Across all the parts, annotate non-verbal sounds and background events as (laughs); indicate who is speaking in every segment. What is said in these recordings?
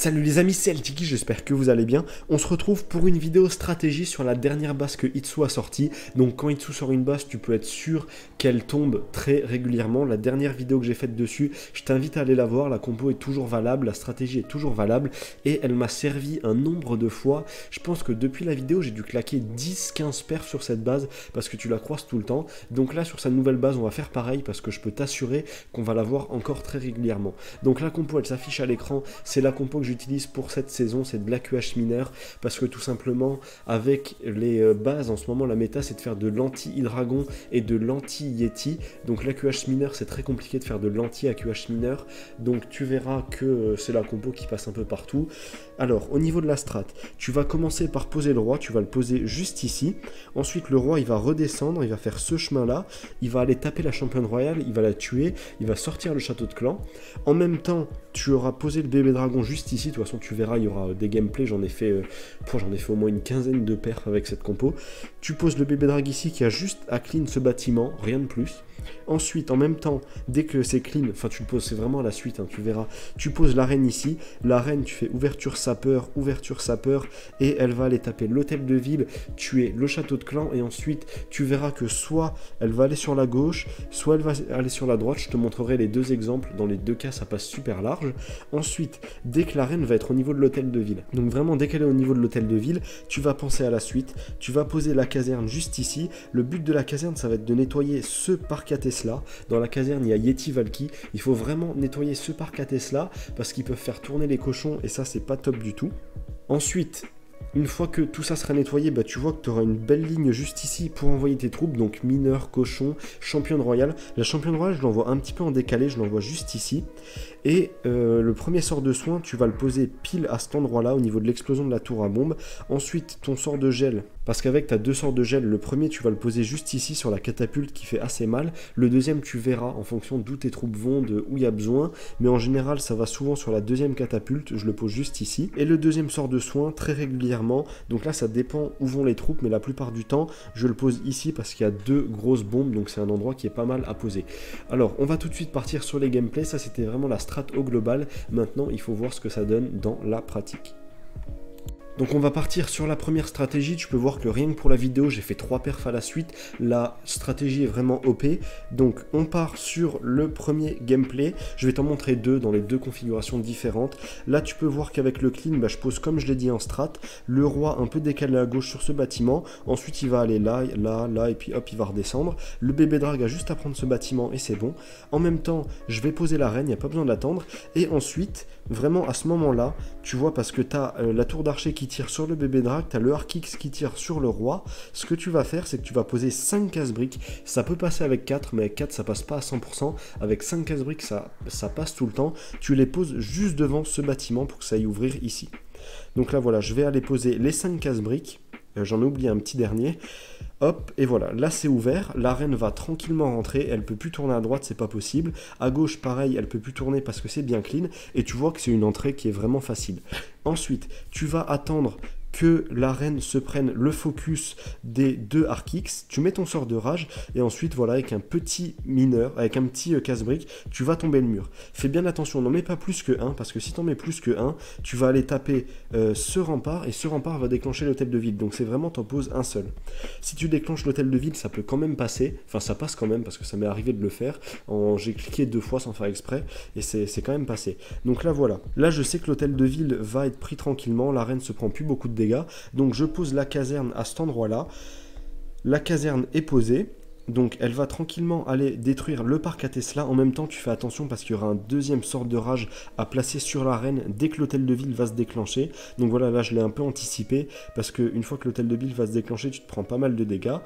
Speaker 1: Salut les amis, c'est Tiki, j'espère que vous allez bien. On se retrouve pour une vidéo stratégie sur la dernière base que Itsu a sortie. Donc quand Itsu sort une base, tu peux être sûr qu'elle tombe très régulièrement. La dernière vidéo que j'ai faite dessus, je t'invite à aller la voir. La compo est toujours valable, la stratégie est toujours valable et elle m'a servi un nombre de fois. Je pense que depuis la vidéo, j'ai dû claquer 10-15 perfs sur cette base parce que tu la croises tout le temps. Donc là, sur sa nouvelle base, on va faire pareil parce que je peux t'assurer qu'on va la voir encore très régulièrement. Donc la compo, elle s'affiche à l'écran. C'est la compo que j'utilise pour cette saison, c'est de l'AQH mineur, parce que tout simplement, avec les euh, bases, en ce moment, la méta, c'est de faire de l'anti-hydragon et de l'anti-yeti. Donc l'AQH mineur, c'est très compliqué de faire de l'anti-AQH mineur, donc tu verras que euh, c'est la compo qui passe un peu partout. Alors, au niveau de la strat, tu vas commencer par poser le roi, tu vas le poser juste ici. Ensuite, le roi, il va redescendre, il va faire ce chemin-là, il va aller taper la championne royale, il va la tuer, il va sortir le château de clan. En même temps, tu auras posé le bébé dragon juste ici, de toute façon, tu verras, il y aura des gameplays, j'en ai fait, euh, j'en ai fait au moins une quinzaine de perfs avec cette compo. Tu poses le bébé dragon ici qui a juste à clean ce bâtiment, rien de plus. Ensuite, en même temps, dès que c'est clean, enfin tu le poses, c'est vraiment la suite, hein, tu verras, tu poses la reine ici, la reine, tu fais ouverture sapeur, ouverture sapeur, et elle va aller taper l'hôtel de ville, tuer le château de clan, et ensuite tu verras que soit elle va aller sur la gauche, soit elle va aller sur la droite, je te montrerai les deux exemples, dans les deux cas ça passe super large. Ensuite, dès que la reine va être au niveau de l'hôtel de ville, donc vraiment dès qu'elle est au niveau de l'hôtel de ville, tu vas penser à la suite, tu vas poser la caserne juste ici, le but de la caserne ça va être de nettoyer ce parc à Tesla, dans la caserne il y a Yeti Valky, il faut vraiment nettoyer ce parc à Tesla, parce qu'ils peuvent faire tourner les cochons, et ça c'est pas top du tout. Ensuite, une fois que tout ça sera nettoyé, bah, tu vois que tu auras une belle ligne juste ici pour envoyer tes troupes, donc mineur, cochon, championne royale. La championne royale, je l'envoie un petit peu en décalé, je l'envoie juste ici. Et euh, le premier sort de soin, tu vas le poser pile à cet endroit-là, au niveau de l'explosion de la tour à bombe. Ensuite, ton sort de gel, parce qu'avec ta deux sorts de gel, le premier, tu vas le poser juste ici sur la catapulte qui fait assez mal. Le deuxième, tu verras en fonction d'où tes troupes vont, de où il y a besoin. Mais en général, ça va souvent sur la deuxième catapulte, je le pose juste ici. Et le deuxième sort de soin, très régulièrement. Donc là, ça dépend où vont les troupes, mais la plupart du temps, je le pose ici parce qu'il y a deux grosses bombes, donc c'est un endroit qui est pas mal à poser. Alors, on va tout de suite partir sur les gameplays. Ça, c'était vraiment la au global. Maintenant, il faut voir ce que ça donne dans la pratique. Donc on va partir sur la première stratégie, tu peux voir que rien que pour la vidéo j'ai fait trois perfs à la suite, la stratégie est vraiment OP, donc on part sur le premier gameplay, je vais t'en montrer deux dans les deux configurations différentes, là tu peux voir qu'avec le clean, bah, je pose comme je l'ai dit en strat, le roi un peu décalé à gauche sur ce bâtiment, ensuite il va aller là, là, là, et puis hop il va redescendre, le bébé drag a juste à prendre ce bâtiment et c'est bon, en même temps je vais poser la reine, il n'y a pas besoin d'attendre, et ensuite, vraiment à ce moment là, tu vois parce que tu as euh, la tour d'archer qui tire sur le bébé drag, tu as le Arkix qui tire sur le roi. Ce que tu vas faire, c'est que tu vas poser 5 casse-briques. Ça peut passer avec 4, mais avec 4, ça passe pas à 100%. Avec 5 casse-briques, ça, ça passe tout le temps. Tu les poses juste devant ce bâtiment pour que ça aille ouvrir ici. Donc là, voilà, je vais aller poser les 5 casse-briques. Euh, j'en ai oublié un petit dernier. Hop, et voilà, là c'est ouvert, la reine va tranquillement rentrer, elle peut plus tourner à droite, c'est pas possible. À gauche, pareil, elle peut plus tourner parce que c'est bien clean, et tu vois que c'est une entrée qui est vraiment facile. Ensuite, tu vas attendre que la reine se prenne le focus des deux Arkix, tu mets ton sort de rage, et ensuite, voilà, avec un petit mineur, avec un petit euh, casse-brique, tu vas tomber le mur. Fais bien attention, n'en mets pas plus que 1, parce que si t'en mets plus que 1, tu vas aller taper euh, ce rempart, et ce rempart va déclencher l'hôtel de ville. Donc c'est vraiment, t'en poses un seul. Si tu déclenches l'hôtel de ville, ça peut quand même passer, enfin ça passe quand même, parce que ça m'est arrivé de le faire, j'ai cliqué deux fois sans faire exprès, et c'est quand même passé. Donc là, voilà. Là, je sais que l'hôtel de ville va être pris tranquillement, la reine se prend plus beaucoup de Donc je pose la caserne à cet endroit-là. La caserne est posée. Donc elle va tranquillement aller détruire le parc à Tesla. En même temps, tu fais attention parce qu'il y aura un deuxième sort de rage à placer sur l'arène dès que l'hôtel de ville va se déclencher. Donc voilà, là je l'ai un peu anticipé parce qu'une fois que l'hôtel de ville va se déclencher, tu te prends pas mal de dégâts.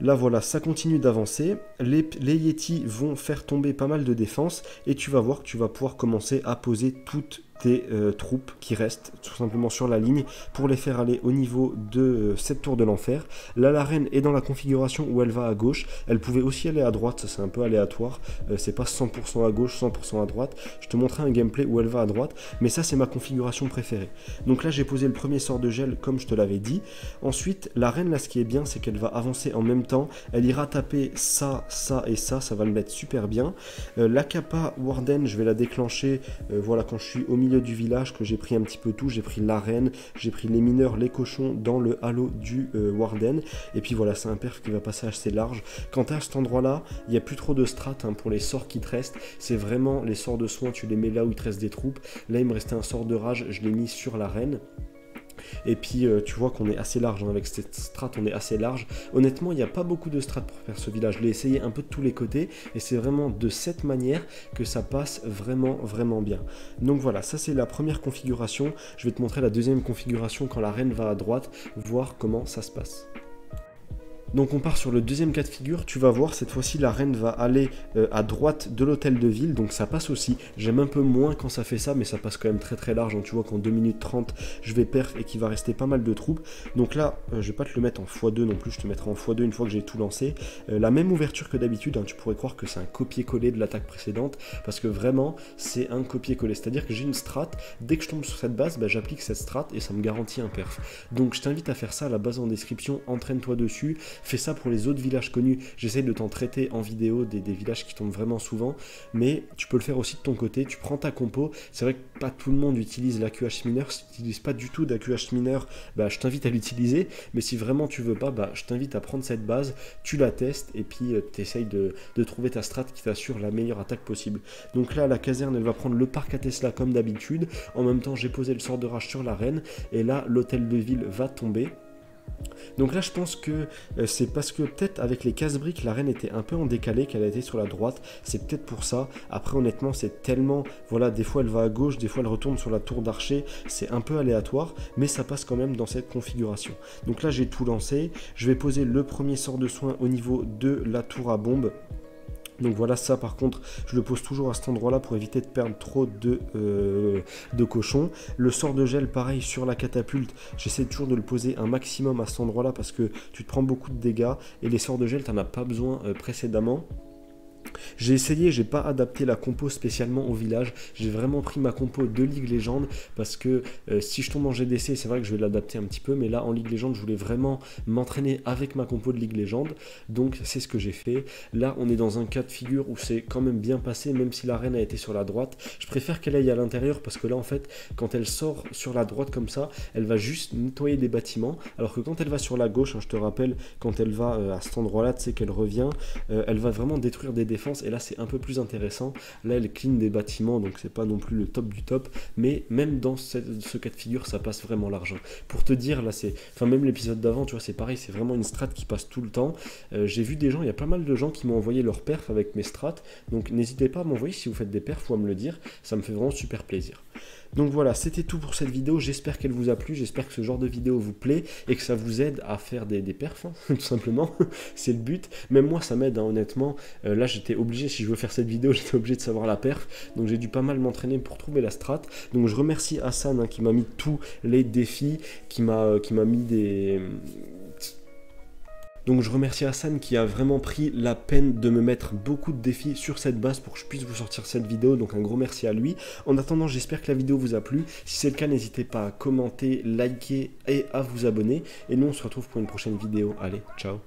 Speaker 1: Là voilà, ça continue d'avancer. Les, les vont faire tomber pas mal de défense et tu vas voir que tu vas pouvoir commencer à poser toutes tes euh, troupes qui restent tout simplement sur la ligne pour les faire aller au niveau de euh, cette tour de l'enfer. Là, la reine est dans la configuration où elle va à gauche. Elle pouvait aussi aller à droite, c'est un peu aléatoire. Euh, c'est pas 100% à gauche, 100% à droite. Je te montrerai un gameplay où elle va à droite, mais ça c'est ma configuration préférée. Donc là, j'ai posé le premier sort de gel comme je te l'avais dit. Ensuite, la reine, là, ce qui est bien, c'est qu'elle va avancer en même temps. Elle ira taper ça, ça et ça, ça va le mettre super bien. la Kappa Warden, je vais la déclencher, voilà, quand je suis au milieu du village que j'ai pris un petit peu tout. J'ai pris l'arène, j'ai pris les mineurs, les cochons dans le halo du euh, Warden. Et puis voilà, c'est un perf qui va passer assez large. Quant à cet endroit-là, il n'y a plus trop de strat hein, pour les sorts qui te restent. C'est vraiment les sorts de soins, tu les mets là où il te reste des troupes. Là, il me restait un sort de rage, je l'ai mis sur l'arène. Et puis euh, tu vois qu'on est assez large hein, avec cette strat, on est assez large. Honnêtement, il n'y a pas beaucoup de strat pour faire ce village. Je l'ai essayé un peu de tous les côtés et c'est vraiment de cette manière que ça passe vraiment vraiment bien. Donc voilà, ça c'est la première configuration. Je vais te montrer la deuxième configuration quand la reine va à droite, voir comment ça se passe. Donc on part sur le deuxième cas de figure, tu vas voir cette fois-ci la reine va aller euh, à droite de l'hôtel de ville, donc ça passe aussi. J'aime un peu moins quand ça fait ça, mais ça passe quand même très très large, donc tu vois qu'en 2 minutes 30 je vais perf et qu'il va rester pas mal de troupes. Donc là, euh, je vais pas te le mettre en x2 non plus, je te mettrai en x2 une fois que j'ai tout lancé. Euh, la même ouverture que d'habitude, hein, tu pourrais croire que c'est un copier-coller de l'attaque précédente, parce que vraiment c'est un copier-coller, c'est-à-dire que j'ai une strat, dès que je tombe sur cette base, bah, j'applique cette strat et ça me garantit un perf. Donc je t'invite à faire ça, la base en description, entraîne-toi dessus fais ça pour les autres villages connus. J'essaie de t'en traiter en vidéo des, villages qui tombent vraiment souvent, mais tu peux le faire aussi de ton côté. Tu prends ta compo. C'est vrai que pas tout le monde utilise l'AQH mineur. Si tu n'utilises pas du tout d'AQH mineur, bah, je t'invite à l'utiliser. Mais si vraiment tu veux pas, bah, je t'invite à prendre cette base, tu la testes et puis euh, tu essayes de, trouver ta strat qui t'assure la meilleure attaque possible. Donc là, la caserne, elle va prendre le parc à Tesla comme d'habitude. En même temps, j'ai posé le sort de rage sur l'arène et là, l'hôtel de ville va tomber. Donc là, je pense que euh, c'est parce que peut-être avec les casse-briques, la reine était un peu en décalé, qu'elle a été sur la droite. C'est peut-être pour ça. Après, honnêtement, c'est tellement. Voilà, des fois elle va à gauche, des fois elle retourne sur la tour d'archer. C'est un peu aléatoire, mais ça passe quand même dans cette configuration. Donc là, j'ai tout lancé. Je vais poser le premier sort de soin au niveau de la tour à bombe. Donc voilà, ça par contre, je le pose toujours à cet endroit-là pour éviter de perdre trop de, euh, de cochons. Le sort de gel, pareil, sur la catapulte, j'essaie toujours de le poser un maximum à cet endroit-là parce que tu te prends beaucoup de dégâts. Et les sorts de gel, tu n'en as pas besoin euh, précédemment. J'ai essayé, j'ai pas adapté la compo spécialement au village. J'ai vraiment pris ma compo de Ligue Légende parce que euh, si je tombe en GDC, c'est vrai que je vais l'adapter un petit peu, mais là en Ligue Légende, je voulais vraiment m'entraîner avec ma compo de Ligue Légende. Donc c'est ce que j'ai fait. Là, on est dans un cas de figure où c'est quand même bien passé, même si la reine a été sur la droite. Je préfère qu'elle aille à l'intérieur parce que là, en fait, quand elle sort sur la droite comme ça, elle va juste nettoyer des bâtiments. Alors que quand elle va sur la gauche, hein, je te rappelle, quand elle va euh, à cet endroit-là, tu sais qu'elle revient, euh, elle va vraiment détruire des défenses et là c'est un peu plus intéressant. Là elle clean des bâtiments, donc c'est pas non plus le top du top, mais même dans ce cas de figure, ça passe vraiment l'argent. Pour te dire, là c'est, enfin même l'épisode d'avant, tu vois, c'est pareil, c'est vraiment une strat qui passe tout le temps. Euh, j'ai vu des gens, il y a pas mal de gens qui m'ont envoyé leurs perfs avec mes strats, donc n'hésitez pas à m'envoyer si vous faites des perfs ou à me le dire, ça me fait vraiment super plaisir. Donc voilà, c'était tout pour cette vidéo. J'espère qu'elle vous a plu. J'espère que ce genre de vidéo vous plaît et que ça vous aide à faire des, perfs, hein, (laughs) tout simplement. (laughs) c'est le but. Même moi, ça m'aide, hein, honnêtement. Euh, là, j'étais obligé, si je veux faire cette vidéo, (laughs) j'étais obligé de savoir la perf. Donc j'ai dû pas mal m'entraîner pour trouver la strat. Donc je remercie Hassan hein, qui m'a mis tous les défis, qui m'a mis des donc je remercie Hassan qui a vraiment pris la peine de me mettre beaucoup de défis sur cette base pour que je puisse vous sortir cette vidéo. Donc un gros merci à lui. En attendant, j'espère que la vidéo vous a plu. Si c'est le cas, n'hésitez pas à commenter, liker et à vous abonner. Et nous, on se retrouve pour une prochaine vidéo. Allez, ciao